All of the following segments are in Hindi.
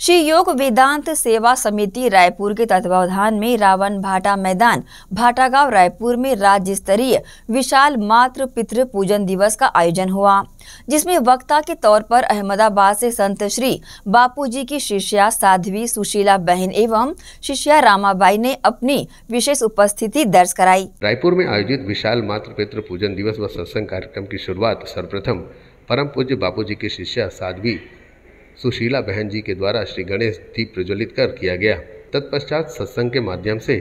श्री योग वेदांत सेवा समिति रायपुर के तत्वावधान में रावण भाटा मैदान, भाटागांव रायपुर में राज्य स्तरीय विशाल मातृ पितृ पूजन दिवस का आयोजन हुआ, जिसमें वक्ता के तौर पर अहमदाबाद से संत श्री बापूजी की शिष्या साध्वी, सुशीला बहन एवं शिष्या रामाबाई ने अपनी विशेष उपस्थिति दर्ज कराई। रायपुर में आयोजित विशाल मातृ पितृ पूजन दिवस व सत्संग कार्यक्रम की शुरुआत सर्वप्रथम परम पूज्य बापूजी की शिष्या साध्वी सुशीला बहन जी के द्वारा श्री गणेश दीप प्रज्वलित कर किया गया। तत्पश्चात सत्संग के माध्यम से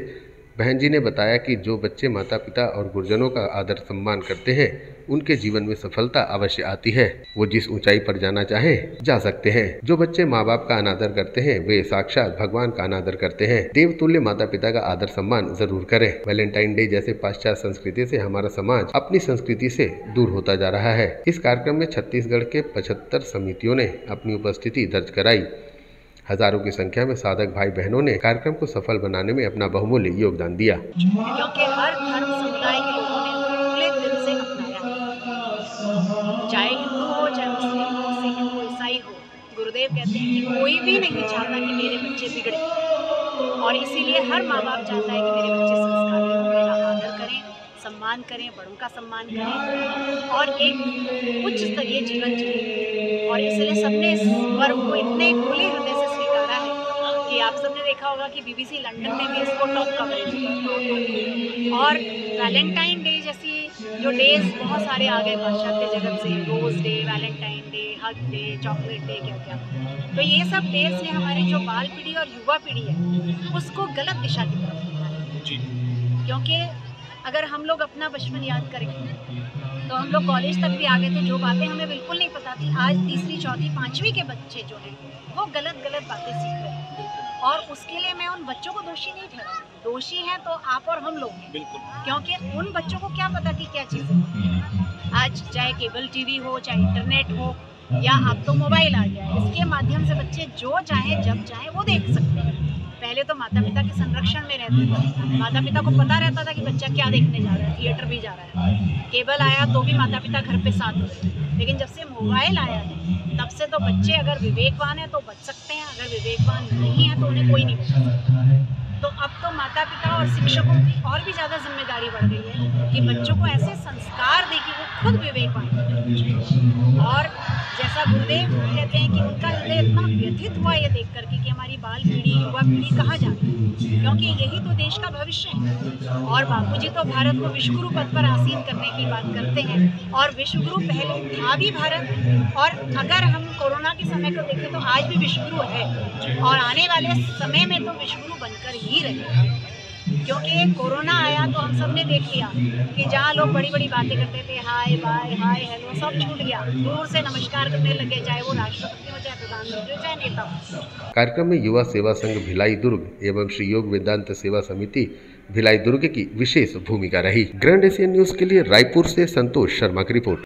बहन जी ने बताया कि जो बच्चे माता पिता और गुरुजनों का आदर सम्मान करते हैं, उनके जीवन में सफलता अवश्य आती है। वो जिस ऊंचाई पर जाना चाहे, जा सकते हैं। जो बच्चे माँ बाप का अनादर करते हैं, वे साक्षात भगवान का अनादर करते हैं। देवतुल्य माता पिता का आदर सम्मान ज़रूर करें। वैलेंटाइन डे जैसे पाश्चात्य संस्कृति से हमारा समाज अपनी संस्कृति से दूर होता जा रहा है। इस कार्यक्रम में छत्तीसगढ़ के पचहत्तर समितियों ने अपनी उपस्थिति दर्ज कराई। हज़ारों की संख्या में साधक भाई बहनों ने कार्यक्रम को सफल बनाने में अपना बहुमूल्य योगदान दिया। और इसीलिए हर माँ बाप चाहता है कि मेरे बच्चे संस्कारी हों, मेरा आदर करें, सम्मान करें, बड़ों का सम्मान करें और एक उच्च स्तरीय जीवन जिए। और इसलिए सबने इस पर्व को इतने खुले आप सबने देखा होगा कि बीबीसी लंदन में भी इसको टॉप कवरेज और वैलेंटाइन डे जैसी जो डेज़ बहुत सारे आ गए पाश्चात्य जगत से rose day Valentine day hug day chocolate day क्या क्या। तो ये सब डेज़ ने हमारी जो बाल पीढ़ी और युवा पीढ़ी है उसको गलत दिशा की तरफ़ क्योंकि अगर हम लोग अपना बचपन याद करें तो हम लोग कॉलेज तक भी आ गए थे जो बातें हमें बिल्कुल नहीं पता थी आज तीसरी चौथी पाँचवीं के बच्चे जो हैं वो गलत गलत बातें सीख रहे हैं। और उसके लिए मैं उन बच्चों को दोषी नहीं ठहरा दोषी हैं तो आप और हम लोग हैं। क्योंकि उन बच्चों को क्या पता कि क्या चीज़ें आज चाहे केबल टीवी हो चाहे इंटरनेट हो या अब तो मोबाइल आ गया है। इसके माध्यम से बच्चे जो चाहे जब चाहे वो देख सकते हैं। पहले तो माता पिता के संरक्षण में रहते थे। माता पिता को पता रहता था कि बच्चा क्या देखने जा रहा है थिएटर भी जा रहा है। केबल आया तो भी माता पिता घर पे साथ होते लेकिन जब से मोबाइल आया है तो बच्चे अगर विवेकवान है तो बच सकते हैं, अगर विवेकवान नहीं है तो उन्हें कोई नहीं बचा सकता। तो अब तो माता पिता और शिक्षकों की और भी ज़्यादा ज़िम्मेदारी बढ़ गई है कि बच्चों को ऐसे संस्कार दे कि वो खुद विवेकवान और जैसा गुरुदेव कहते हैं कि उनका हृदय इतना व्यथित हुआ ये देख करके कि हमारी बाल पीढ़ी युवा पीढ़ी कहाँ जा रही है? क्योंकि यही तो देश का भविष्य है। और बापूजी तो भारत को विश्वगुरु पद पर आसीन करने की बात करते हैं। और विश्वगुरु पहले था भी भारत। और अगर हम कोरोना के समय को देखें तो आज भी विश्वगुरु है। और आने वाले समय में तो विश्वगुरु बनकर ही रहेगा क्योंकि कोरोना आया तो हम सबने देख लिया कि जहाँ लोग बड़ी बड़ी बातें करते थे, हाय, बाय, हाय, हेलो, सब छूट गया। दूर से नमस्कार करने लगे, चाहे वो राष्ट्रपति हो, चाहे प्रधानमंत्री हो, चाहे नेता कार्यक्रम में युवा सेवा संघ भिलाई दुर्ग एवं श्री योग वेदांत सेवा समिति भिलाई दुर्ग की विशेष भूमिका रही। ग्रैंड एशियन न्यूज़ के लिए रायपुर से संतोष शर्मा की रिपोर्ट।